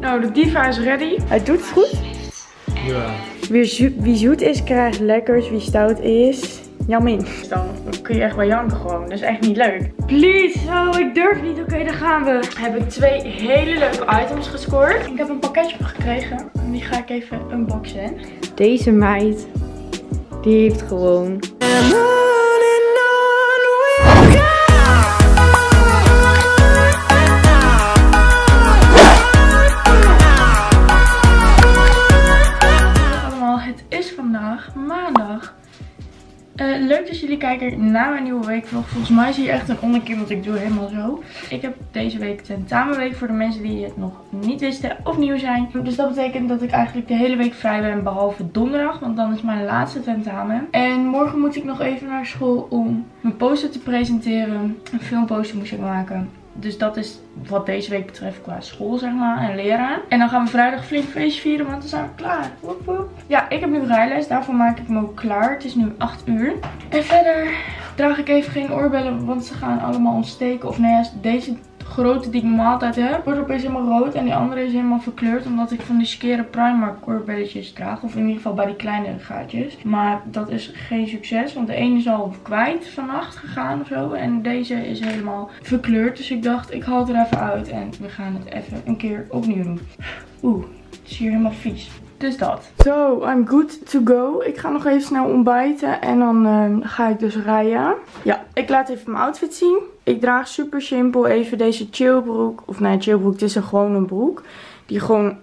Nou, de diva is ready. Hij doet het goed. Ja. Wie, wie zoet is, krijgt lekkers. Wie stout is, jamin. Dan kun je echt wel janken gewoon. Dat is echt niet leuk. Please, oh, ik durf niet. Oké, daar gaan we. Heb ik twee hele leuke items gescoord. Ik heb een pakketje gekregen. En die ga ik even unboxen. Deze meid, die heeft gewoon... maandag. Eh, leuk dat jullie kijken naar mijn nieuwe weekvlog. Volgens mij zie je echt een onderkeer, want ik doe helemaal zo. Ik heb deze week tentamenweek voor de mensen die het nog niet wisten of nieuw zijn. Dus dat betekent dat ik eigenlijk de hele week vrij ben, behalve donderdag. Want dan is mijn laatste tentamen. En morgen moet ik nog even naar school om mijn poster te presenteren. Een filmposter moest ik maken. Dus dat is wat deze week betreft qua school, zeg maar, en leren. En dan gaan we vrijdag flink feestje vieren, want dan zijn we klaar. Woep, woep. Ja, ik heb nu rijles. Daarvoor maak ik me ook klaar. Het is nu 8 uur. En verder draag ik even geen oorbellen, want ze gaan allemaal ontsteken. Of nou deze grote die ik normaal altijd heb, wordt opeens helemaal rood. En die andere is helemaal verkleurd, omdat ik van die skere Primark oorbelletjes draag. Of in ieder geval bij die kleine gaatjes. Maar dat is geen succes, want de ene is al kwijt vannacht gegaan of zo. En deze is helemaal verkleurd. Dus ik dacht, ik haal het er even uit en we gaan het even een keer opnieuw doen. Oeh, het is hier helemaal vies. Dus dat. Zo, I'm good to go. Ik ga nog even snel ontbijten en dan ehm, ga ik dus rijden. Ja, ik laat even mijn outfit zien. Ik draag super simpel even deze chillbroek. Of nee, chillbroek, het is een gewone broek. Die gewoon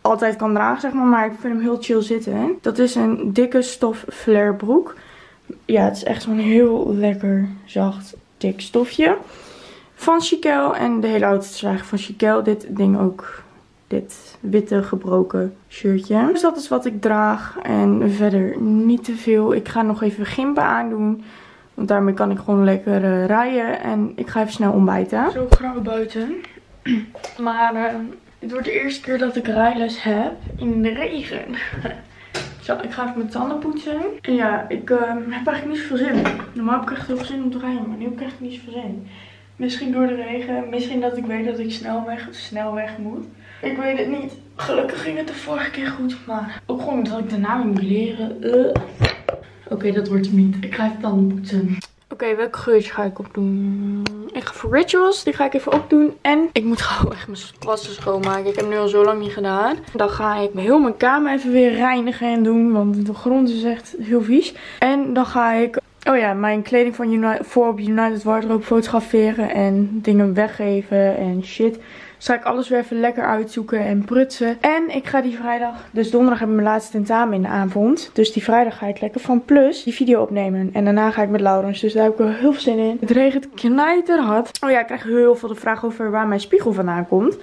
altijd kan dragen, zeg maar. Maar ik vind hem heel chill zitten. Hè? Dat is een dikke stof flare broek. Ja, het is echt zo'n heel lekker zacht dik stofje. Van Chiquel. En de hele outfit is eigenlijk van Chiquel. Dit ding ook dit witte gebroken shirtje. Dus dat is wat ik draag. En verder niet te veel. Ik ga nog even gimpen aandoen. Want daarmee kan ik gewoon lekker uh, rijden. En ik ga even snel ontbijten. Zo grauw buiten. maar uh, dit wordt de eerste keer dat ik rijles heb in de regen. Zo, ik ga even mijn tanden poetsen. En ja, ik uh, heb eigenlijk niet zoveel zin. Normaal heb ik echt heel veel zin om te rijden. Maar nu heb ik niet zoveel zin. Misschien door de regen. Misschien dat ik weet dat ik snel weg, snel weg moet. Ik weet het niet. Gelukkig ging het de vorige keer goed. Maar ook gewoon dat ik daarna weer moet leren. Oké, dat wordt niet. Ik ga even tanden poetsen. Oké, welk geurtje ga ik opdoen? Ik ga voor Rituals. Die ga ik even opdoen. En ik moet gewoon echt mijn klassen schoonmaken. Ik heb nu al zo lang niet gedaan. Dan ga ik heel mijn kamer even weer reinigen en doen. Want de grond is echt heel vies. En dan ga ik Oh ja, mijn kleding van United, voor op United Wardrobe fotograferen en dingen weggeven en shit. Dus ga ik alles weer even lekker uitzoeken en prutsen. En ik ga die vrijdag, dus donderdag heb ik mijn laatste tentamen in de avond. Dus die vrijdag ga ik lekker van Plus die video opnemen. En daarna ga ik met Laurens, dus daar heb ik wel heel veel zin in. Het regent knijterhard. Oh ja, ik krijg heel veel de vraag over waar mijn spiegel vandaan komt.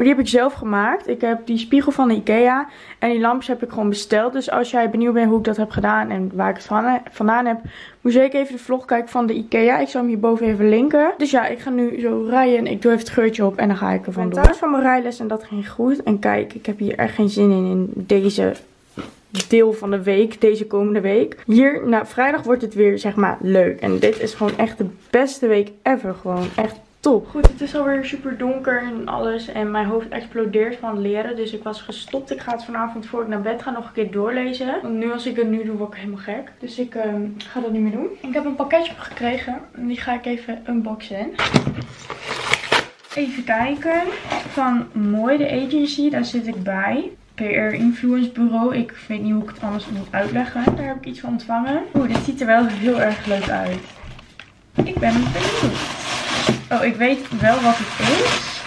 Maar die heb ik zelf gemaakt. Ik heb die spiegel van de Ikea. En die lampjes heb ik gewoon besteld. Dus als jij benieuwd bent hoe ik dat heb gedaan en waar ik het vandaan heb. Moet je zeker even de vlog kijken van de Ikea. Ik zal hem hierboven even linken. Dus ja, ik ga nu zo rijden. Ik doe even het geurtje op en dan ga ik er vandoor. thuis van mijn rijles en dat ging goed. En kijk, ik heb hier echt geen zin in in deze deel van de week, deze komende week. Hier, nou, vrijdag wordt het weer, zeg maar, leuk. En dit is gewoon echt de beste week ever. Gewoon echt top. Goed, het is alweer super donker en alles. En mijn hoofd explodeert van leren. Dus ik was gestopt. Ik ga het vanavond voor ik naar bed ga nog een keer doorlezen. Want nu als ik het nu doe, word ik helemaal gek. Dus ik ehm, ga dat niet meer doen. Ik heb een pakketje gekregen. En die ga ik even unboxen. Even kijken. Van Mooi, de agency. Daar zit ik bij. PR Influence Bureau. Ik weet niet hoe ik het anders moet uitleggen. Daar heb ik iets van ontvangen. Oeh, dit ziet er wel heel erg leuk uit. Ik ben benieuwd. Oh, ik weet wel wat het is.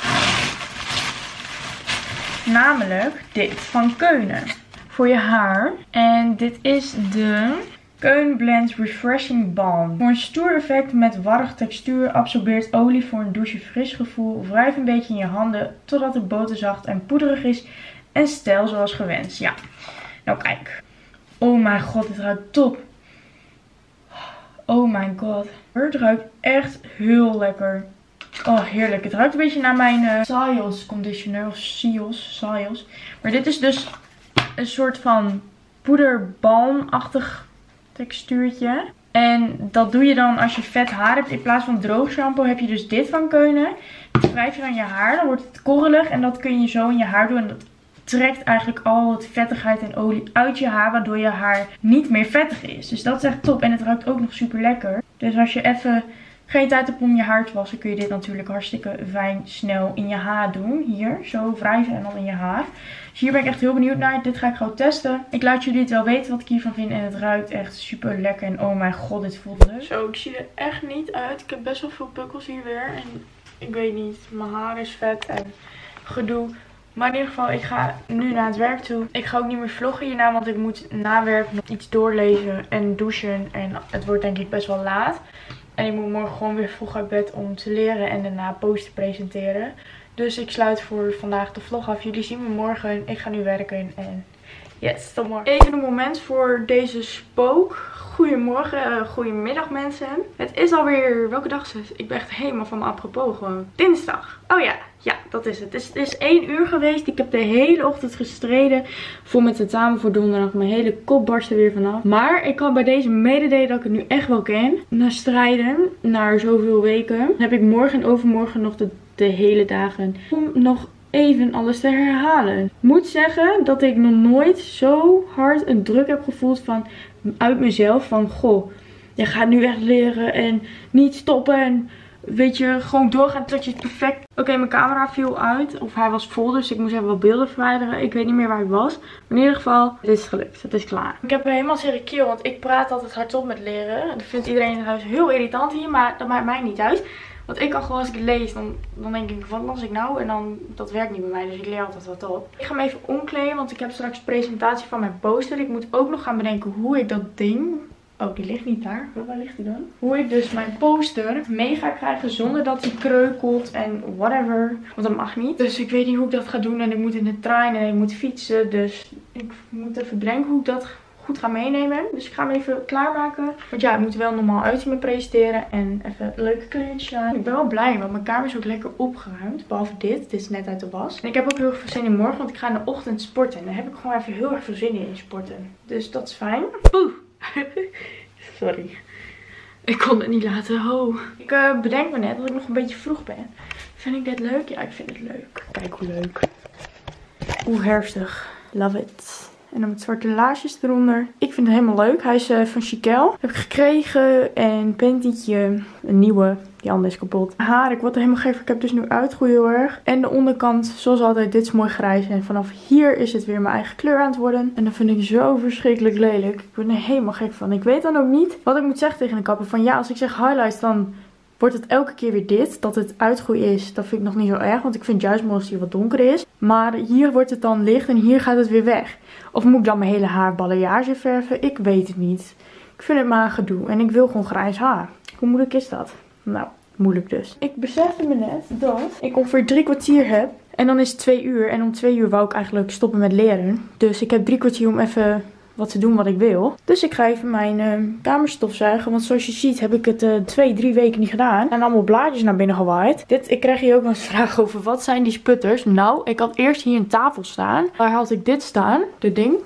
Namelijk dit van Keunen. Voor je haar. En dit is de Keun Blend Refreshing Balm. Voor een stoer effect met warrig textuur absorbeert olie voor een douche fris gevoel. Wrijf een beetje in je handen totdat het boterzacht en poederig is. En stijl zoals gewenst. Ja. Nou kijk. Oh mijn god, dit ruikt top. Oh mijn god. Het ruikt echt heel lekker. Oh, heerlijk. Het ruikt een beetje naar mijn uh, conditioner. Of. Sios. Maar dit is dus een soort van poederbalmachtig textuurtje. En dat doe je dan als je vet haar hebt. In plaats van droog shampoo heb je dus dit van Keunen. Dat wrijf je dan je haar. Dan wordt het korrelig. En dat kun je zo in je haar doen. En dat trekt eigenlijk al het vettigheid en olie uit je haar. Waardoor je haar niet meer vettig is. Dus dat is echt top. En het ruikt ook nog super lekker. Dus als je even geen tijd hebt om je haar te wassen, kun je dit natuurlijk hartstikke fijn snel in je haar doen. Hier, zo wrijven en dan in je haar. Dus hier ben ik echt heel benieuwd naar. Dit ga ik gewoon testen. Ik laat jullie het wel weten wat ik hiervan vind. En het ruikt echt super lekker. En oh mijn god, dit voelt leuk. Zo, ik zie er echt niet uit. Ik heb best wel veel pukkels hier weer. En ik weet niet, mijn haar is vet en gedoe. Maar in ieder geval, ik ga nu naar het werk toe. Ik ga ook niet meer vloggen hierna, want ik moet na werk nog iets doorlezen en douchen. En het wordt denk ik best wel laat. En ik moet morgen gewoon weer vroeg uit bed om te leren en daarna post te presenteren. Dus ik sluit voor vandaag de vlog af. Jullie zien me morgen. Ik ga nu werken en yes, tot morgen. Even een moment voor deze spook. Goedemorgen, uh, goedemiddag mensen. Het is alweer, welke dag is het? Ik ben echt helemaal van me apropos gewoon. Dinsdag. Oh ja, ja, dat is het. Het is, één uur geweest. Ik heb de hele ochtend gestreden voor mijn tentamen voor donderdag. Mijn hele kop barst er weer vanaf. Maar ik kan bij deze mededelen dat ik het nu echt wel ken. Na strijden, na zoveel weken, heb ik morgen en overmorgen nog de, de hele dagen om nog even alles te herhalen. Moet zeggen dat ik nog nooit zo hard een druk heb gevoeld van uit mezelf. Van goh, je gaat nu echt leren en niet stoppen en weet je, gewoon doorgaan tot je het perfect... Oké, mijn camera viel uit. Of hij was vol, dus ik moest even wat beelden verwijderen. Ik weet niet meer waar ik was. Maar in ieder geval, het is gelukt. Het is klaar. Ik heb helemaal kill, want ik praat altijd hardop met leren. Dat vindt iedereen in huis heel irritant hier, maar dat maakt mij niet uit. Want ik kan gewoon als ik lees, dan, dan denk ik, wat las ik nou? En dan, dat werkt niet bij mij, dus ik leer altijd wat op. Ik ga hem even omkleden, want ik heb straks presentatie van mijn poster. Ik moet ook nog gaan bedenken hoe ik dat ding, Oh, die ligt niet daar. Waar ligt die dan? Hoe ik dus mijn poster mee ga krijgen zonder dat die kreukelt en whatever. Want dat mag niet. Dus ik weet niet hoe ik dat ga doen. En ik moet in de trein en ik moet fietsen. Dus ik moet even bedenken hoe ik dat goed ga meenemen. Dus ik ga hem even klaarmaken. Want ja, het moet wel normaal uitzien presenteren. En even leuke kleurtjes aan. Ik ben wel blij, want mijn kamer is ook lekker opgeruimd. Behalve dit. Dit is net uit de was. En ik heb ook heel veel zin in morgen, want ik ga in de ochtend sporten. En daar heb ik gewoon even heel erg veel zin in, sporten. Dus dat is fijn. Poeh. Sorry. Ik kon het niet laten. Oh. Ik uh, bedenk me net dat ik nog een beetje vroeg ben. Vind ik dit leuk? Ja, ik vind het leuk. Kijk hoe leuk. Hoe herfstig. Love it. En dan met zwarte laarsjes eronder. Ik vind het helemaal leuk. Hij is uh, van Chiquel. Heb ik gekregen. En pantytje. Een nieuwe. Die andere is kapot. Haar, ik word er helemaal gek. Ik heb dus nu uitgroeien heel erg. En de onderkant, zoals altijd, dit is mooi grijs. En vanaf hier is het weer mijn eigen kleur aan het worden. En dat vind ik zo verschrikkelijk lelijk. Ik ben er helemaal gek van. Ik weet dan ook niet wat ik moet zeggen tegen de kapper. Van ja, als ik zeg highlights, dan wordt het elke keer weer dit. Dat het uitgroei is, dat vind ik nog niet zo erg. Want ik vind juist mooi als hier wat donker is. Maar hier wordt het dan licht en hier gaat het weer weg. Of moet ik dan mijn hele haar balayage verven? Ik weet het niet. Ik vind het maar gedoe. En ik wil gewoon grijs haar. Hoe moeilijk is dat? Nou, moeilijk dus. Ik besefte me net dat ik ongeveer drie kwartier heb. En dan is het twee uur. En om twee uur wou ik eigenlijk stoppen met leren. Dus ik heb drie kwartier om even wat te doen wat ik wil. Dus ik ga even mijn uh, stofzuigen. Want zoals je ziet heb ik het uh, twee, drie weken niet gedaan. En allemaal blaadjes naar binnen gewaaid. Dit, ik krijg hier ook nog eens vragen over wat zijn die sputters. Nou, ik had eerst hier een tafel staan. Daar had ik dit staan. Dit ding.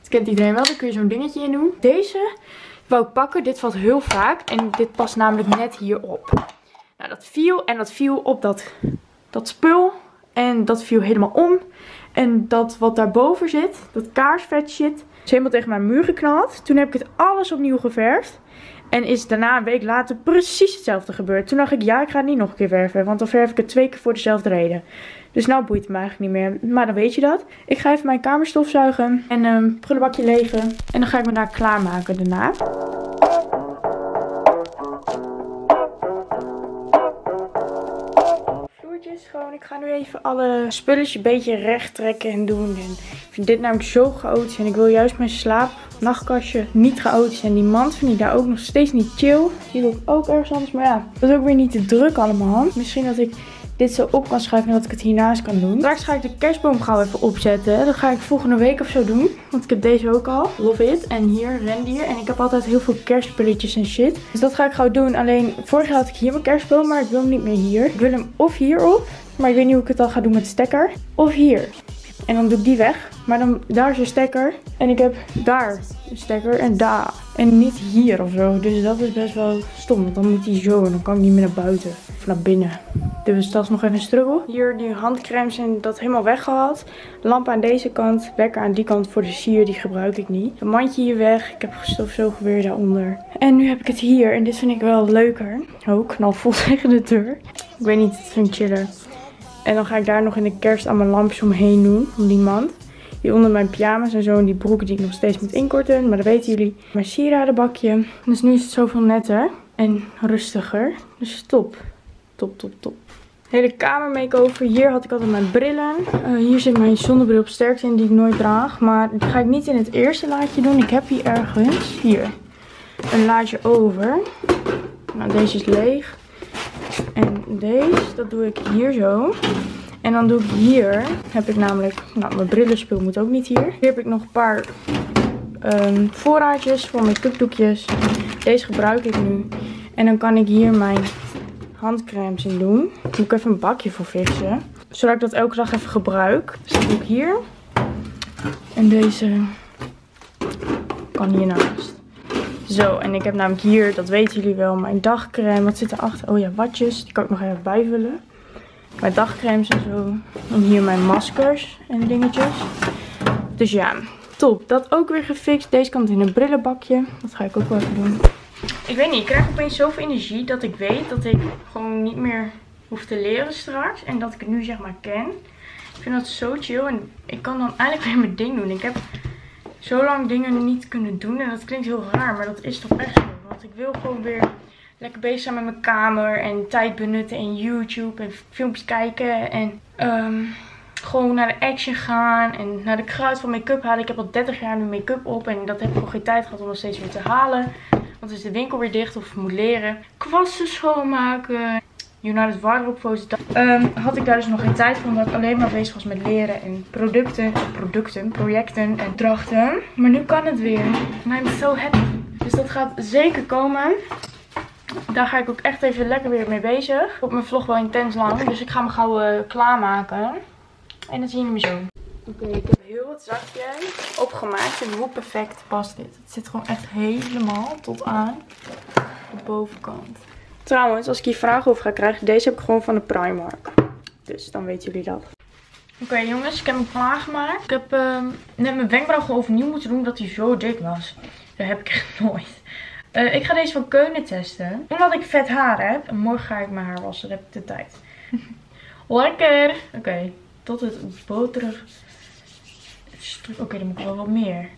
Dat kent iedereen wel. Daar kun je zo'n dingetje in doen. Deze wou ik pakken. Dit valt heel vaak. En dit past namelijk net hierop. Nou, dat viel. En dat viel op dat, dat spul. En dat viel helemaal om. En dat wat daarboven zit, dat kaarsvet shit, is helemaal tegen mijn muur geknald. Toen heb ik het alles opnieuw geverfd. En is daarna een week later precies hetzelfde gebeurd. Toen dacht ik, ja, ik ga het niet nog een keer verven. Want dan verf ik het twee keer voor dezelfde reden. Dus nou boeit het me eigenlijk niet meer. Maar dan weet je dat. Ik ga even mijn kamer stofzuigen. En een prullenbakje legen. En dan ga ik me daar klaarmaken daarna. Gewoon, ik ga nu even alle spulletjes een beetje recht trekken en doen. En ik vind dit namelijk zo chaotisch. En ik wil juist mijn slaapnachtkastje niet chaotisch. En die mand vind ik daar ook nog steeds niet chill. Die wil ik ook ergens anders. Maar ja, dat is ook weer niet te druk allemaal. Misschien dat ik dit zo op kan schuiven en dat ik het hiernaast kan doen. Straks ga ik de kerstboom gauw even opzetten. Dat ga ik volgende week of zo doen. Want ik heb deze ook al. Love it. En hier rendier. En ik heb altijd heel veel kerstspulletjes en shit. Dus dat ga ik gauw doen. Alleen vorig jaar had ik hier mijn kerstboom. Maar ik wil hem niet meer hier. Ik wil hem of hierop. Maar ik weet niet hoe ik het dan ga doen met de stekker. Of hier. En dan doe ik die weg. Maar dan daar is de stekker. En ik heb daar stekker en daar. En niet hier of zo. Dus dat is best wel stom. Want dan moet hij zo en dan kan ik niet meer naar buiten. Of naar binnen. Dus dat is nog even een struggle. Hier die handcremes en dat helemaal weggehaald. Lamp aan deze kant. Wekker aan die kant voor de sier. Die gebruik ik niet. Een mandje hier weg. Ik heb gestofzogen weer daaronder. En nu heb ik het hier. En dit vind ik wel leuker. Ook knalvol tegen de deur. Ik weet niet, het vind ik chiller. En dan ga ik daar nog in de kerst aan mijn lampjes omheen doen. Om die mand. Hier onder mijn pyjama's en zo. En die broeken die ik nog steeds moet inkorten. Maar dat weten jullie. Mijn sieradenbakje. Dus nu is het zoveel netter. En rustiger. Dus top. Top, top, top. Hele kamer make-over. Hier had ik altijd mijn brillen. Uh, hier zit mijn zonnebril op sterkte in die ik nooit draag. Maar die ga ik niet in het eerste laadje doen. Ik heb hier ergens. Hier. Een laadje over. Nou, deze is leeg. En deze, dat doe ik hier zo. En dan doe ik hier, heb ik namelijk, nou mijn brillenspul moet ook niet hier. Hier heb ik nog een paar um, voorraadjes voor mijn cupdoekjes. Deze gebruik ik nu. En dan kan ik hier mijn handcremes in doen. Moet ik even een bakje voor fixen. Zodat ik dat elke dag even gebruik. Dus dat doe hier. En deze kan hiernaast. Zo, en ik heb namelijk hier, dat weten jullie wel, mijn dagcreme. Wat zit erachter? Oh ja, watjes. Die kan ik nog even bijvullen. Mijn dagcremes en zo. En hier mijn maskers en dingetjes. Dus ja, top. Dat ook weer gefixt. Deze kant in een brillenbakje. Dat ga ik ook wel even doen. Ik weet niet, ik krijg opeens zoveel energie dat ik weet dat ik gewoon niet meer hoef te leren straks. En dat ik het nu zeg maar ken. Ik vind dat zo chill en ik kan dan eindelijk weer mijn ding doen. Ik heb zo lang dingen niet kunnen doen en dat klinkt heel raar, maar dat is toch echt zo. Want ik wil gewoon weer lekker bezig zijn met mijn kamer en tijd benutten en YouTube en filmpjes kijken en um, gewoon naar de action gaan en naar de kruid van make-up halen. Ik heb al 30 jaar nu make-up op en dat heb ik nog geen tijd gehad om dat steeds weer te halen. Want is de winkel weer dicht of moet leren. Kwasten schoonmaken. United Wardrobe Foto's. Um, had ik daar dus nog geen tijd voor. Omdat ik alleen maar bezig was met leren en producten. Producten, projecten en drachten. Maar nu kan het weer. En I'm so happy. Dus dat gaat zeker komen. Daar ga ik ook echt even lekker weer mee bezig. Op mijn vlog wel intens lang. Dus ik ga me gauw uh, klaarmaken. En dan zien jullie me zo. Oké, ik heb heel het zakje opgemaakt. En hoe perfect past dit? Het zit gewoon echt helemaal tot aan de bovenkant. Trouwens, als ik hier vragen over ga krijgen, deze heb ik gewoon van de Primark. Dus dan weten jullie dat. Oké jongens, ik heb hem klaargemaakt. Ik heb uh, net mijn wenkbrauw gewoon overnieuw moeten doen omdat hij zo dik was. Dat heb ik echt nooit. Uh, ik ga deze van Keunen testen. Omdat ik vet haar heb. En morgen ga ik mijn haar wassen. Dan heb ik de tijd. Lekker. Oké, tot het boterig. Oké, dan moet ik wel wat meer.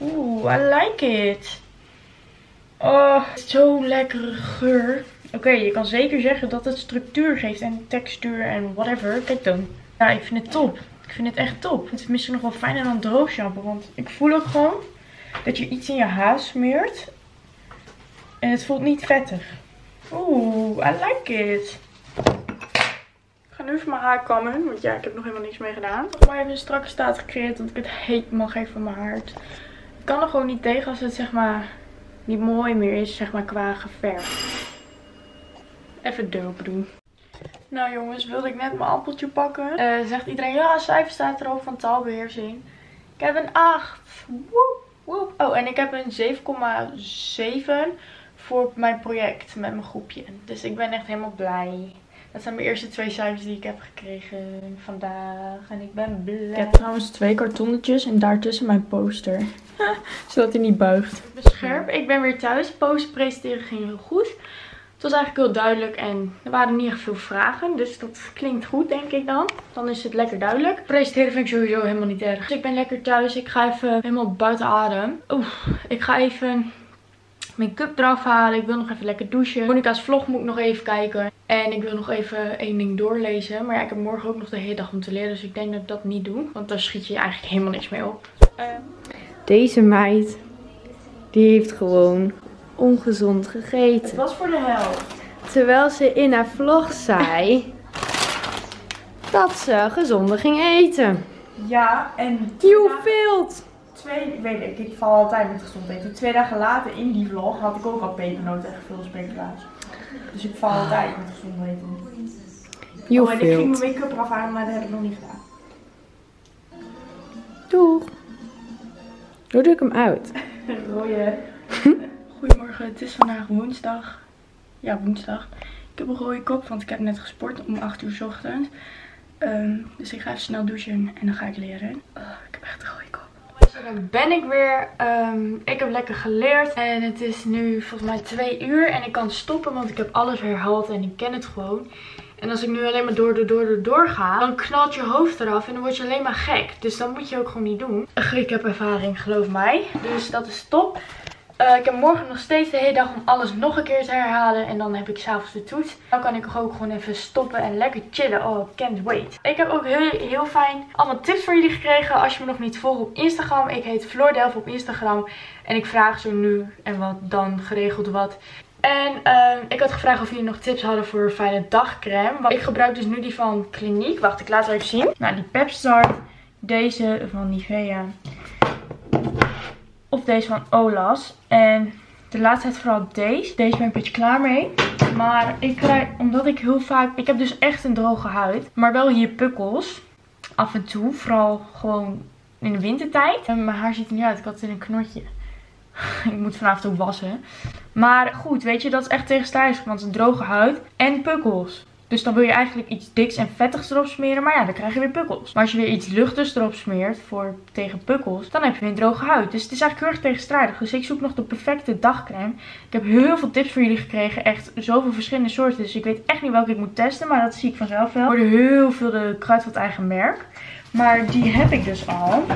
Oeh, I like it. Oh, zo'n lekkere geur. Oké, je kan zeker zeggen dat het structuur geeft en textuur en whatever. Kijk dan. Ja, ik vind het top. Ik vind het echt top. Het is misschien nog wel fijner dan droog shampoo. Want ik voel ook gewoon dat je iets in je haar smeert. En het voelt niet vettig. Oeh, I like it. Ik ga nu even mijn haar kammen. Want ja, ik heb nog helemaal niks mee gedaan. Nog maar even een strakke staat gecreëerd. Want ik het helemaal geef van mijn haar. Ik kan er gewoon niet tegen als het zeg maar niet mooi meer is. Zeg maar qua geverfd. Even dope doen. Nou jongens, wilde ik net mijn appeltje pakken. Uh, zegt iedereen, ja, cijfer staat erop van taalbeheersing. Ik heb een 8. Woep, woep. Oh, en ik heb een 7,7 voor mijn project met mijn groepje. Dus ik ben echt helemaal blij. Dat zijn mijn eerste twee cijfers die ik heb gekregen vandaag. En ik ben blij. Ik heb trouwens twee kartonnetjes en daartussen mijn poster. Zodat hij niet buigt. Ik ben scherp. Ik ben weer thuis. Poster presenteren ging heel goed. Het was eigenlijk heel duidelijk en er waren niet echt veel vragen. Dus dat klinkt goed denk ik dan. Dan is het lekker duidelijk. Presenteren vind ik sowieso helemaal niet erg. Dus ik ben lekker thuis. Ik ga even helemaal buiten adem. Oeh, ik ga even cup eraf halen. Ik wil nog even lekker douchen. Monica's vlog moet ik nog even kijken. En ik wil nog even één ding doorlezen. Maar ja, ik heb morgen ook nog de hele dag om te leren. Dus ik denk dat ik dat niet doe. Want daar schiet je eigenlijk helemaal niks mee op. Deze meid, die heeft gewoon ongezond gegeten. Het was voor de helft. Terwijl ze in haar vlog zei dat ze gezonder ging eten. Ja, en... You failed! Twee, ik weet ik, ik val altijd met gezond eten. Twee dagen later in die vlog had ik ook al pepernoten en gevulde speculaas. Dus ik val altijd met gezond eten. You oh, en ik ging mijn make-up eraf halen, maar dat heb ik nog niet gedaan. Doeg. Hoe doe ik hem uit? Rode. Goedemorgen, het is vandaag woensdag. Ja, woensdag. Ik heb een rode kop, want ik heb net gesport om 8 uur 's ochtends. Ehm, dus ik ga even snel douchen en dan ga ik leren. Oh, ik heb echt een rode kop. Daar ben ik weer. Ehm, ik heb lekker geleerd. En het is nu volgens mij 2 uur. En ik kan stoppen, want ik heb alles herhaald en ik ken het gewoon. En als ik nu alleen maar door, door, door, door ga, dan knalt je hoofd eraf en dan word je alleen maar gek. Dus dat moet je ook gewoon niet doen. Ik heb ervaring, geloof mij. Dus dat is top. Eh, ik heb morgen nog steeds de hele dag om alles nog een keer te herhalen. En dan heb ik s'avonds de toets. Dan kan ik ook gewoon even stoppen en lekker chillen. Oh, can't wait. Ik heb ook heel, heel fijn allemaal tips voor jullie gekregen. Als je me nog niet volgt op Instagram. Ik heet Floor Delft op Instagram. En ik vraag zo nu en wat dan geregeld wat. En eh, ik had gevraagd of jullie nog tips hadden voor fijne dagcreme. Want ik gebruik dus nu die van Kliniek. Wacht, ik laat het even zien. Nou, die Pepstart. Deze van Nivea. Of deze van Olas. En de laatste tijd vooral deze. Deze ben ik een beetje klaar mee. Maar ik krijg, omdat ik heel vaak... Ik heb dus echt een droge huid. Maar wel hier pukkels. Af en toe. Vooral gewoon in de wintertijd. En mijn haar ziet er niet uit. Ik had het in een knotje. ik moet vanavond ook wassen. Maar goed, weet je, dat is echt tegenstrijdig. Want een droge huid en pukkels. Dus dan wil je eigenlijk iets diks en vettigs erop smeren. Maar ja, dan krijg je weer pukkels. Maar als je weer iets luchtigs erop smeert voor tegen pukkels, dan heb je weer een droge huid. Dus het is eigenlijk heel erg tegenstrijdig. Dus ik zoek nog de perfecte dagcreme. Ik heb heel veel tips voor jullie gekregen. Echt zoveel verschillende soorten. Dus ik weet echt niet welke ik moet testen. Maar dat zie ik vanzelf wel. Er worden heel veel de Kruidvat eigen merk. Maar die heb ik dus al.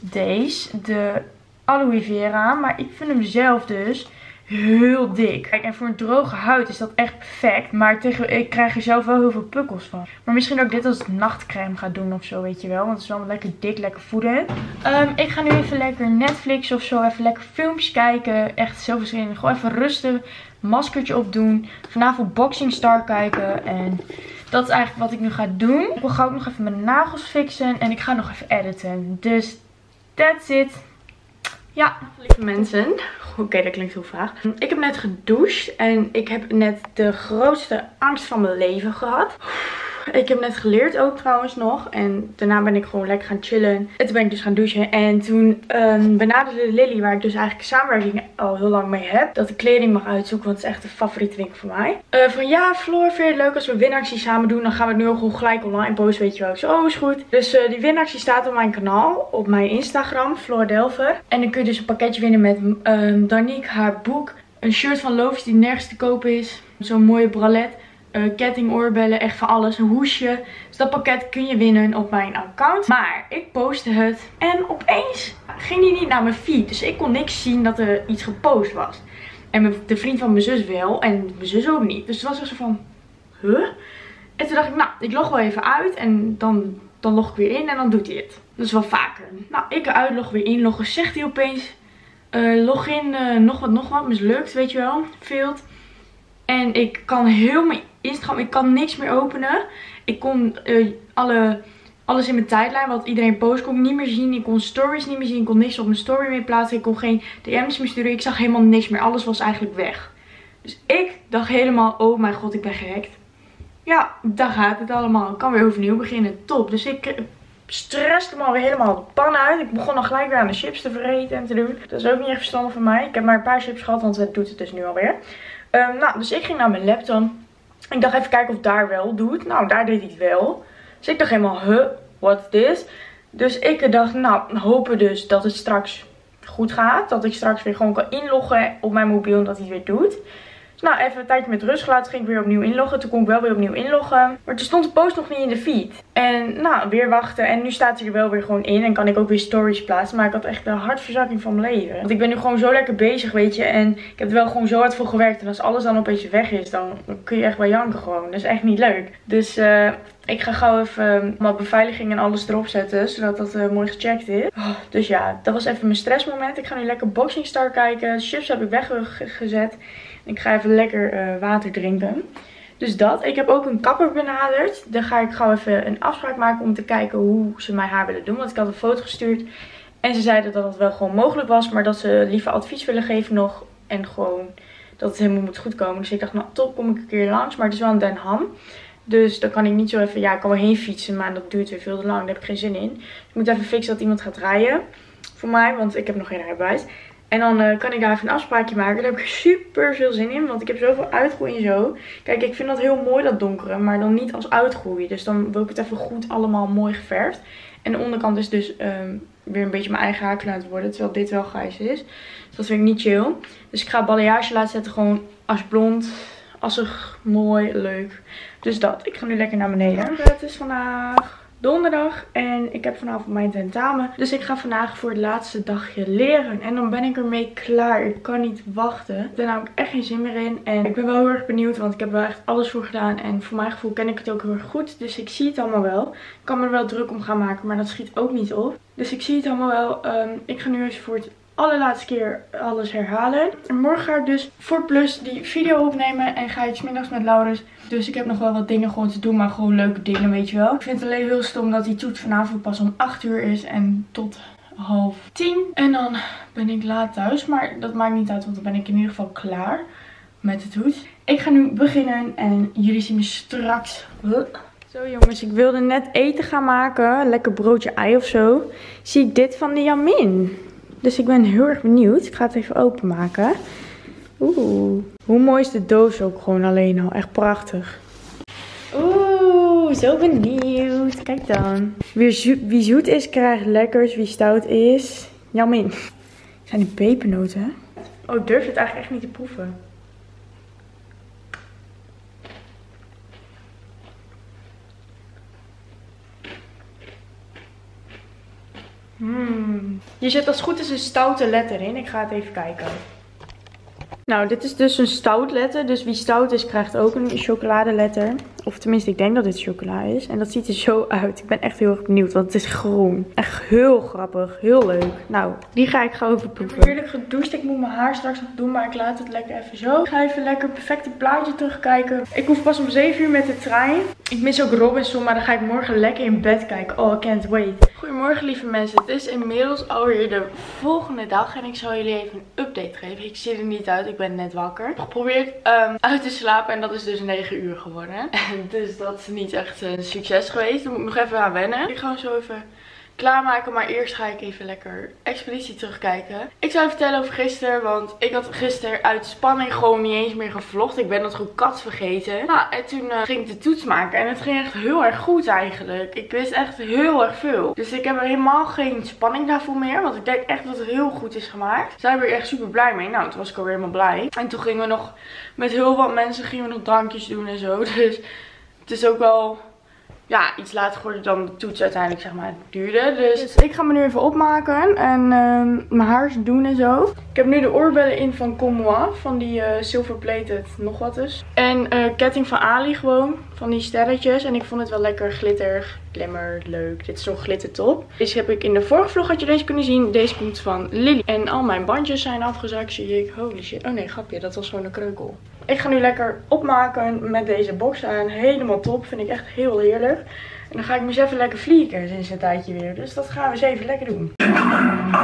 Deze. De aloe vera. Maar ik vind hem zelf dus heel dik. Kijk, en voor een droge huid is dat echt perfect. Maar tegen, ik krijg er zelf wel heel veel pukkels van. Maar misschien ik dit als nachtcreme ga doen of zo, weet je wel. Want het is wel lekker dik, lekker voeden. Ehm, ik ga nu even lekker Netflix of zo. Even lekker filmpjes kijken. Echt zin in. Gewoon even rusten. Maskertje opdoen. Vanavond Boxing Star kijken. En dat is eigenlijk wat ik nu ga doen. Ik wil ook nog even mijn nagels fixen. En ik ga nog even editen. Dus that's it. Ja, lieve mensen. Oké, dat klinkt heel vaag. Ik heb net gedoucht en ik heb net de grootste angst van mijn leven gehad. Ik heb net geleerd ook trouwens nog. En daarna ben ik gewoon lekker gaan chillen. En toen ben ik dus gaan douchen. En toen um, benaderde Lily, waar ik dus eigenlijk samenwerking al heel lang mee heb. Dat ik kleding mag uitzoeken, want het is echt een favoriete winkel voor mij. Uh, van ja, Floor, vind je het leuk als we winactie samen doen? Dan gaan we het nu ook gewoon gelijk online posten, weet je wel. Zo, oh, is goed. Dus uh, die winactie staat op mijn kanaal, op mijn Instagram, Floor Delver. En dan kun je dus een pakketje winnen met um, Danique, haar boek. Een shirt van Loofs die nergens te koop is. Zo'n mooie bralet. Uh, ketting, oorbellen, echt van alles. Een hoesje. Dus dat pakket kun je winnen op mijn account. Maar ik postte het. En opeens ging die niet naar mijn feed. Dus ik kon niks zien dat er iets gepost was. En de vriend van mijn zus wel. En mijn zus ook niet. Dus het was echt zo van... Huh? En toen dacht ik, nou, ik log wel even uit. En dan, dan log ik weer in. En dan doet hij het. Dat is wel vaker. Nou, ik eruit, log weer inloggen. Zegt hij opeens... Uh, log in, uh, nog wat, nog wat. Mislukt, weet je wel. Failed. En ik kan heel mijn Instagram, ik kan niks meer openen. Ik kon uh, alle, alles in mijn tijdlijn, wat iedereen post, kon ik niet meer zien. Ik kon stories niet meer zien. Ik kon niks op mijn story meer plaatsen. Ik kon geen DM's meer sturen. Ik zag helemaal niks meer. Alles was eigenlijk weg. Dus ik dacht helemaal, oh mijn god, ik ben gehackt. Ja, daar gaat het allemaal. Ik kan weer overnieuw beginnen. Top. Dus ik stresste me alweer helemaal de pan uit. Ik begon al gelijk weer aan de chips te vreten en te doen. Dat is ook niet echt verstandig van mij. Ik heb maar een paar chips gehad, want het doet het dus nu alweer. Um, nou, dus ik ging naar mijn laptop. Ik dacht even kijken of daar wel doet. Nou, daar deed hij het wel. Dus ik dacht helemaal, huh, what is this? Dus ik dacht, nou, hopen dus dat het straks goed gaat. Dat ik straks weer gewoon kan inloggen op mijn mobiel en dat hij het weer doet. Nou, even een tijdje met rust gelaten. Ging ik weer opnieuw inloggen. Toen kon ik wel weer opnieuw inloggen. Maar toen stond de post nog niet in de feed. En nou, weer wachten. En nu staat hij er wel weer gewoon in. En kan ik ook weer stories plaatsen. Maar ik had echt de hartverzakking van mijn leven. Want ik ben nu gewoon zo lekker bezig, weet je. En ik heb er wel gewoon zo hard voor gewerkt. En als alles dan opeens weg is, dan kun je echt wel janken gewoon. Dat is echt niet leuk. Dus uh, ik ga gauw even mijn beveiliging en alles erop zetten. Zodat dat uh, mooi gecheckt is. Oh, dus ja, dat was even mijn stressmoment. Ik ga nu lekker Boxing Star kijken. Chips heb ik weggezet. Ik ga even lekker uh, water drinken. Dus dat. Ik heb ook een kapper benaderd. Daar ga ik gauw even een afspraak maken om te kijken hoe ze mijn haar willen doen. Want ik had een foto gestuurd. En ze zeiden dat het wel gewoon mogelijk was. Maar dat ze liever advies willen geven nog. En gewoon dat het helemaal moet goedkomen. Dus ik dacht, nou top, kom ik een keer langs. Maar het is wel een Den Ham. Dus dan kan ik niet zo even, ja, ik kan wel heen fietsen, maar dat duurt weer veel te lang. Daar heb ik geen zin in. Ik moet even fixen dat iemand gaat rijden voor mij, want ik heb nog geen rijbewijs. En dan uh, kan ik daar even een afspraakje maken. Daar heb ik super veel zin in, want ik heb zoveel uitgroei en zo. Kijk, ik vind dat heel mooi, dat donkere, maar dan niet als uitgroei. Dus dan wil ik het even goed allemaal mooi geverfd. En de onderkant is dus um, weer een beetje mijn eigen haar laten worden, terwijl dit wel grijs is. Dus dat vind ik niet chill. Dus ik ga balayage laten zetten, gewoon als blond, assig, mooi, leuk. Dus dat. Ik ga nu lekker naar beneden. Het is vandaag donderdag en ik heb vanavond mijn tentamen. Dus ik ga vandaag voor het laatste dagje leren. En dan ben ik ermee klaar. Ik kan niet wachten. Ik heb namelijk echt geen zin meer in. En ik ben wel heel erg benieuwd, want ik heb wel echt alles voor gedaan. En voor mijn gevoel ken ik het ook heel erg goed. Dus ik zie het allemaal wel. Ik kan me er wel druk om gaan maken, maar dat schiet ook niet op. Dus ik zie het allemaal wel. Ehm, ik ga nu eens voor het allerlaatste keer alles herhalen. En morgen ga ik dus voor Plus die video opnemen en ga ik smiddags met Laurens. Dus ik heb nog wel wat dingen gewoon te doen, maar gewoon leuke dingen, weet je wel. Ik vind het alleen heel stom dat die toets vanavond pas om 8 uur is en tot half 10. En dan ben ik laat thuis, maar dat maakt niet uit, want dan ben ik in ieder geval klaar met de toets. Ik ga nu beginnen en jullie zien me straks. Zo jongens, ik wilde net eten gaan maken. Lekker broodje ei of zo. Zie ik dit van de Jamin. Dus ik ben heel erg benieuwd. Ik ga het even openmaken. Oeh. Hoe mooi is de doos ook gewoon alleen al. Echt prachtig. Oeh, zo benieuwd. Kijk dan. Wie, wie zoet is, krijgt lekkers. Wie stout is, Jamin. Zijn die pepernoten? Oh, ik durf het eigenlijk echt niet te proeven. Hmm. Je zet als het goed is een stoute letter in. Ik ga het even kijken. Nou, dit is dus een stout letter. Dus wie stout is, krijgt ook een chocoladeletter. Of tenminste, ik denk dat dit chocola is. En dat ziet er zo uit. Ik ben echt heel erg benieuwd, want het is groen. Echt heel grappig. Heel leuk. Nou, die ga ik gewoon even proeven. Ik heb heerlijk gedoucht. Ik moet mijn haar straks nog doen, maar ik laat het lekker even zo. Ik ga even lekker perfecte plaatje terugkijken. Ik hoef pas om 7 uur met de trein. Ik mis ook Robinson, maar dan ga ik morgen lekker in bed kijken. Oh, I can't wait. Goedemorgen lieve mensen. Het is inmiddels alweer de volgende dag. En ik zal jullie even een update geven. Ik zie er niet uit. Ik ben net wakker. Geprobeerd um, uit te slapen en dat is dus 9 uur geworden. dus dat is niet echt een succes geweest. Daar moet ik nog even aan wennen. Ik ga zo even klaarmaken. Maar eerst ga ik even lekker expeditie terugkijken. Ik zou vertellen over gisteren. Want ik had gisteren uit spanning gewoon niet eens meer gevlogd. Ik ben dat gewoon kat vergeten. Nou, en toen uh, ging ik de toets maken. En het ging echt heel erg goed eigenlijk. Ik wist echt heel erg veel. Dus ik heb er helemaal geen spanning daarvoor meer. Want ik denk echt dat het heel goed is gemaakt. Zijn we er echt super blij mee. Nou, toen was ik alweer helemaal blij. En toen gingen we nog met heel wat mensen gingen we nog drankjes doen en zo. Dus het is ook wel ja, iets later geworden dan de toets uiteindelijk zeg maar duurde. Dus, dus ik ga me nu even opmaken en uh, mijn haar doen en zo. Ik heb nu de oorbellen in van Commois, van die uh, silver plated nog wat dus. En uh, ketting van Ali gewoon, van die sterretjes. En ik vond het wel lekker glitterig, glimmer, leuk. Dit is zo'n glittertop. Deze heb ik in de vorige vlog had je deze kunnen zien. Deze komt van Lily. En al mijn bandjes zijn afgezakt, zie ik. Holy shit. Oh nee, grapje, dat was gewoon een kreukel. Ik ga nu lekker opmaken met deze box aan. Helemaal top. Vind ik echt heel heerlijk. En dan ga ik mezelf even lekker vliegen sinds een tijdje weer. Dus dat gaan we eens even lekker doen.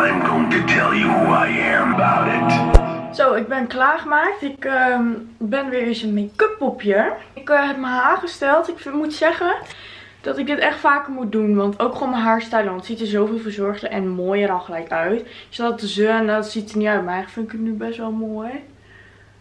I'm going to tell you who I am about it. Zo, ik ben klaargemaakt. Ik uh, ben weer eens een make-up popje. Ik uh, heb mijn haar gesteld. Ik moet zeggen dat ik dit echt vaker moet doen. Want ook gewoon mijn haarstijl. Want het ziet er zoveel verzorgder en mooier al gelijk uit. Zat te zeuren, dat ziet er niet uit. Maar eigenlijk vind ik het nu best wel mooi.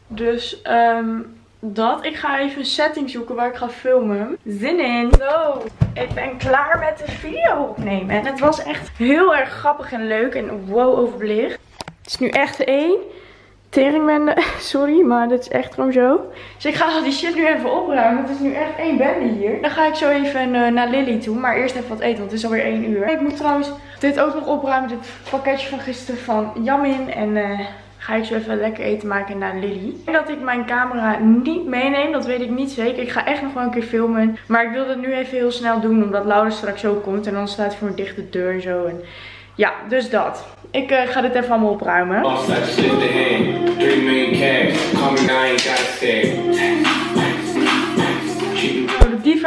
Dus um, dat. Ik ga even een setting zoeken waar ik ga filmen. Zin in. Zo, ik ben klaar met de video opnemen. En het was echt heel erg grappig en leuk. En wow overbelicht. Het is nu echt één teringwende. Sorry, maar dit is echt gewoon zo. Dus ik ga die shit nu even opruimen. Het is nu echt één bende hier. Dan ga ik zo even uh, naar Lily toe. Maar eerst even wat eten, want het is alweer één uur. Ik moet trouwens dit ook nog opruimen. Dit pakketje van gisteren van Jamin. En... Uh, ga ik zo even lekker eten maken naar Lily. Ik dat ik mijn camera niet meeneem, dat weet ik niet zeker. Ik ga echt nog wel een keer filmen. Maar ik wil het nu even heel snel doen, omdat Laura straks ook komt. En dan staat voor een dichte deur en zo. En ja, dus dat. Ik uh, ga dit even allemaal opruimen.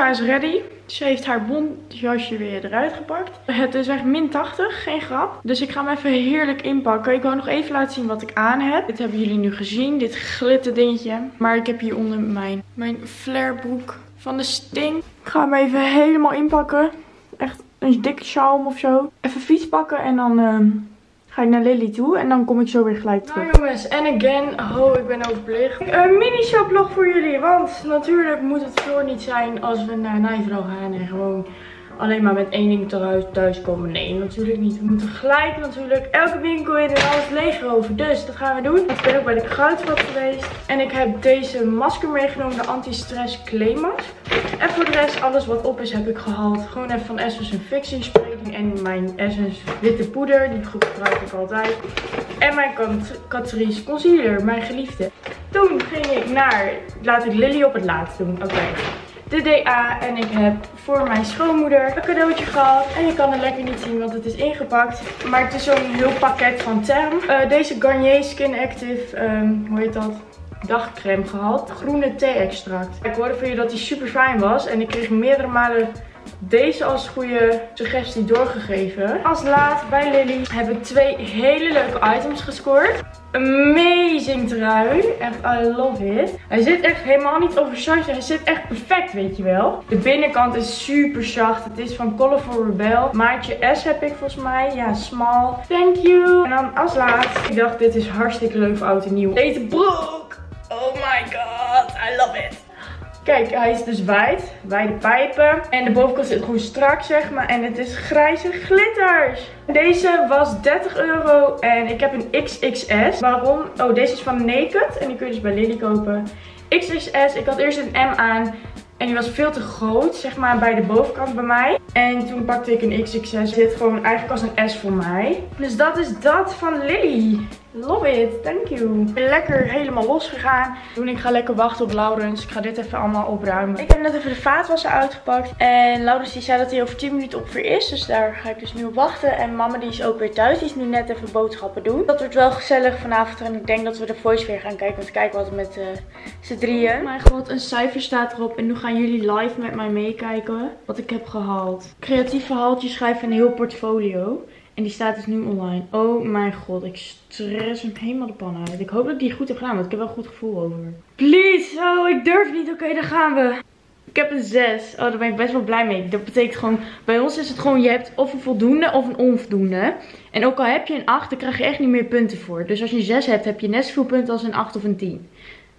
Is ready. Ze heeft haar jasje weer eruit gepakt. Het is echt min 80, geen grap. Dus ik ga hem even heerlijk inpakken. Ik wil nog even laten zien wat ik aan heb. Dit hebben jullie nu gezien, dit glitter dingetje. Maar ik heb hieronder mijn, mijn flairbroek van de Sting. Ik ga hem even helemaal inpakken. Echt een dikke sjaal of zo. Even fiets pakken en dan... Ehm, ga ik naar Lily toe en dan kom ik zo weer gelijk terug. Nou jongens, en again, oh ik ben overplicht. Een mini shoplog voor jullie, want natuurlijk moet het voor niet zijn als we naar Nijverdal gaan en gewoon alleen maar met één ding thuis, komen. Nee, natuurlijk niet. We moeten gelijk natuurlijk elke winkel in en alles leegroven. Dus dat gaan we doen. Ik ben ook bij de Goudvat geweest. En ik heb deze masker meegenomen, de anti-stress clay En voor de rest, alles wat op is, heb ik gehaald. Gewoon even van Essence een fixing spray. En mijn Essence witte poeder, die gebruik ik altijd. En mijn Catrice concealer, mijn geliefde. Toen ging ik naar, laat ik Lily op het laatst doen. Oké de DA. En ik heb voor mijn schoonmoeder een cadeautje gehad. En je kan het lekker niet zien, want het is ingepakt. Maar het is zo'n heel pakket van Term. Uh, deze Garnier Skin Active, um, hoe heet dat? dagcreme gehad. Groene thee-extract. Ik hoorde van je dat die super fijn was. En ik kreeg meerdere malen deze als goede suggestie doorgegeven. Als laat bij Lily heb ik twee hele leuke items gescoord. Amazing trui. Echt, I love it. Hij zit echt helemaal niet oversized. Hij zit echt perfect, weet je wel. De binnenkant is super zacht. Het is van Colorful Rebel. Maatje S heb ik volgens mij. Ja, small. Thank you. En dan als laatst. Ik dacht, dit is hartstikke leuk voor oud en nieuw. Deze broek. Oh my god. I love it. Kijk, hij is dus wijd. Wijde pijpen. En de bovenkant zit gewoon strak, zeg maar. En het is grijze glitters. Deze was 30 euro. En ik heb een XXS. Waarom? Oh, deze is van Naked. En die kun je dus bij Lily kopen. XXS. Ik had eerst een M aan. En die was veel te groot, zeg maar, bij de bovenkant bij mij. En toen pakte ik een XXS. Dit gewoon eigenlijk als een S voor mij. Dus dat is dat van Lily. Love it, thank you. Ik ben lekker helemaal losgegaan. Toen ik ga lekker wachten op Laurens. Ik ga dit even allemaal opruimen. Ik heb net even de vaatwasser uitgepakt. En Laurens die zei dat hij over 10 minuten ongeveer is. Dus daar ga ik dus nu op wachten. En mama die is ook weer thuis. Die is nu net even boodschappen doen. Dat wordt wel gezellig vanavond. En ik denk dat we de voice weer gaan kijken. Want kijken wat met uh, z'n drieën. Oh mijn god, een cijfer staat erop. En nu gaan jullie live met mij meekijken wat ik heb gehaald. Creatief verhaaltje schrijven een heel portfolio. En die staat dus nu online. Oh mijn god, ik stress hem helemaal de pan uit. Ik hoop dat ik die goed heb gedaan, want ik heb wel een goed gevoel over. Please, oh ik durf niet. Oké, daar gaan we. Ik heb een 6. Oh, daar ben ik best wel blij mee. Dat betekent gewoon, bij ons is het gewoon, je hebt of een voldoende of een onvoldoende. En ook al heb je een 8, dan krijg je echt niet meer punten voor. Dus als je een 6 hebt, heb je net zoveel punten als een 8 of een 10.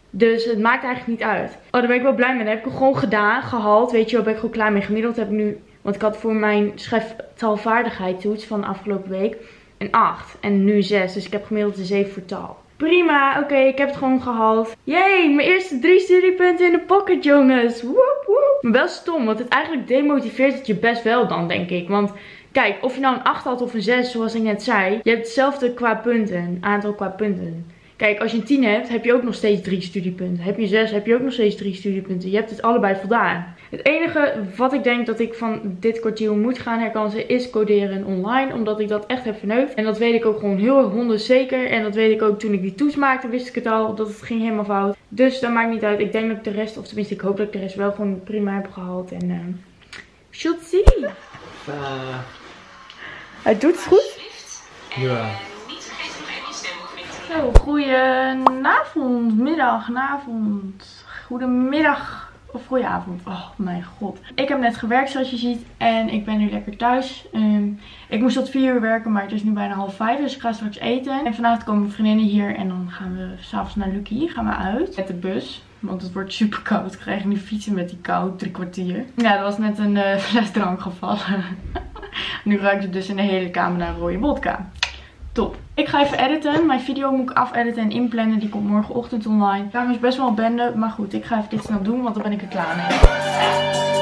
Dus het maakt eigenlijk niet uit. Oh, daar ben ik wel blij mee. Dat heb ik gewoon gedaan, gehaald. Weet je wel, ben ik gewoon klaar mee. Gemiddeld heb ik nu want ik had voor mijn schrijftaalvaardigheid toets van de afgelopen week een 8 en nu 6. Dus ik heb gemiddeld een 7 voor taal. Prima, oké, ik heb het gewoon gehaald. Yay, mijn eerste drie studiepunten in de pocket, jongens. Woep, woep. Maar wel stom, want het eigenlijk demotiveert het je best wel dan, denk ik. Want kijk, of je nou een 8 had of een 6, zoals ik net zei. Je hebt hetzelfde qua punten, aantal qua punten. Kijk, als je een 10 hebt, heb je ook nog steeds 3 studiepunten. Heb je 6, heb je ook nog steeds 3 studiepunten. Je hebt het allebei voldaan. Het enige wat ik denk dat ik van dit kwartier moet gaan herkansen is coderen online. Omdat ik dat echt heb verneukt. En dat weet ik ook gewoon heel honden zeker. En dat weet ik ook toen ik die toets maakte, wist ik het al. Dat het ging helemaal fout. Dus dat maakt niet uit. Ik denk dat ik de rest, of tenminste ik hoop dat ik de rest wel gewoon prima heb gehaald. En uh, should see. Uh, Hij doet het goed. Ja. Zo, goedenavond, middag, avond, goedemiddag of goedenavond. Oh mijn god. Ik heb net gewerkt zoals je ziet en ik ben nu lekker thuis. Ehm, ik moest tot 4 uur werken, maar het is nu bijna half 5, dus ik ga straks eten. En vanavond komen mijn vriendinnen hier en dan gaan we s'avonds naar Lucky, gaan we uit met de bus. Want het wordt super koud. Ik krijg nu fietsen met die kou, drie kwartier. Ja, er was net een uh, fles drank gevallen. nu ruikt het dus in de hele kamer naar rode vodka. Top. Ik ga even editen. Mijn video moet ik afediten en inplannen. Die komt morgenochtend online. Daarom is best wel een bende. Maar goed, ik ga even dit snel doen. Want dan ben ik er klaar mee.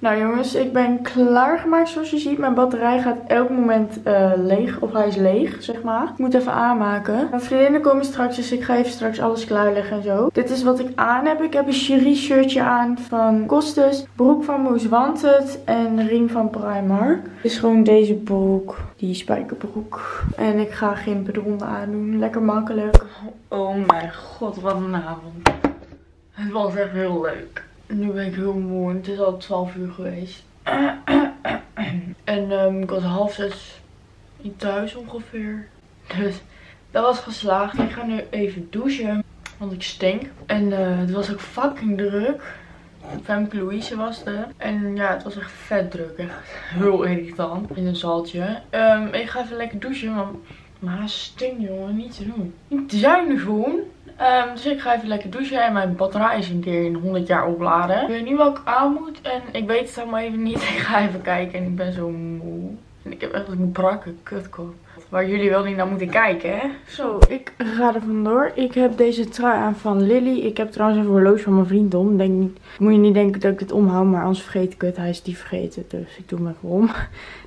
Nou jongens, ik ben klaargemaakt zoals je ziet. Mijn batterij gaat elk moment uh, leeg. Of hij is leeg, zeg maar. Ik moet even aanmaken. Mijn vriendinnen komen straks, dus ik ga even straks alles klaarleggen en zo. Dit is wat ik aan heb. Ik heb een Cherie shirtje aan van Costes. Broek van Moose Wanted en ring van Primark. Het is gewoon deze broek. Die spijkerbroek. En ik ga geen bedronde aandoen. Lekker makkelijk. Oh mijn god, wat een avond. Het was echt heel leuk. Nu ben ik heel moe. Het is al 12 uur geweest. en um, ik was half zes thuis ongeveer. Dus dat was geslaagd. Ik ga nu even douchen. Want ik stink. En uh, het was ook fucking druk. Femke Louise was er. En ja, het was echt vet druk. Echt heel irritant. In een zaaltje. Um, ik ga even lekker douchen. Want mijn haar stinkt jongen. Niet te doen. Niet te zuinig gewoon. Um, dus ik ga even lekker douchen en mijn batterij is een keer in 100 jaar opladen. Ik weet niet welke aan moet en ik weet het allemaal even niet. Ik ga even kijken en ik ben zo moe. En ik heb echt een brakke kutkop. Waar jullie wel niet naar moeten kijken, hè? Zo, ik ga er vandoor. Ik heb deze trui aan van Lily. Ik heb trouwens een horloge van mijn vriend om. Denk niet, moet je niet denken dat ik dit omhoud, maar anders vergeet ik het. Hij is die vergeten, dus ik doe hem even om.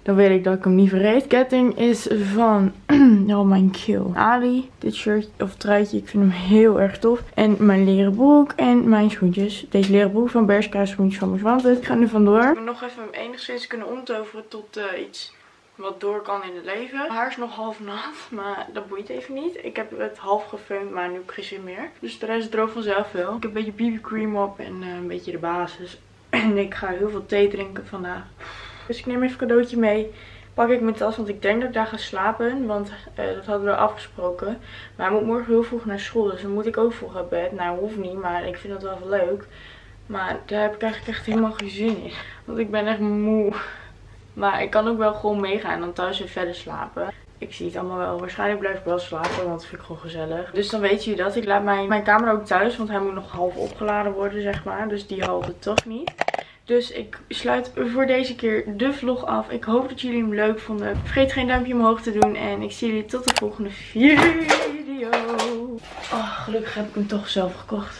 Dan weet ik dat ik hem niet vergeet. Ketting is van, oh mijn kill. Ali, dit shirt of truitje, ik vind hem heel erg tof. En mijn leren broek en mijn schoentjes. Deze leren broek van Bershka, schoentjes van Moes Ik ga nu vandoor. Ik moet nog even enigszins kunnen omtoveren tot uh, iets wat door kan in het leven. Mijn haar is nog half nat, maar dat boeit even niet. Ik heb het half gefilmd, maar nu heb ik geen zin meer. Dus de rest droog vanzelf wel. Ik heb een beetje BB cream op en uh, een beetje de basis. En ik ga heel veel thee drinken vandaag. Dus ik neem even een cadeautje mee. Pak ik mijn tas, want ik denk dat ik daar ga slapen. Want uh, dat hadden we afgesproken. Maar hij moet morgen heel vroeg naar school. Dus dan moet ik ook vroeg naar bed. Nou, hoeft niet, maar ik vind dat wel leuk. Maar daar heb ik eigenlijk echt helemaal geen zin in. Want ik ben echt moe. Maar ik kan ook wel gewoon meegaan en dan thuis weer verder slapen. Ik zie het allemaal wel. Waarschijnlijk blijf ik wel slapen, want dat vind ik gewoon gezellig. Dus dan weet je dat. Ik laat mijn, mijn camera ook thuis, want hij moet nog half opgeladen worden, zeg maar. Dus die haalt het toch niet. Dus ik sluit voor deze keer de vlog af. Ik hoop dat jullie hem leuk vonden. Vergeet geen duimpje omhoog te doen. En ik zie jullie tot de volgende video. Oh, gelukkig heb ik hem toch zelf gekocht.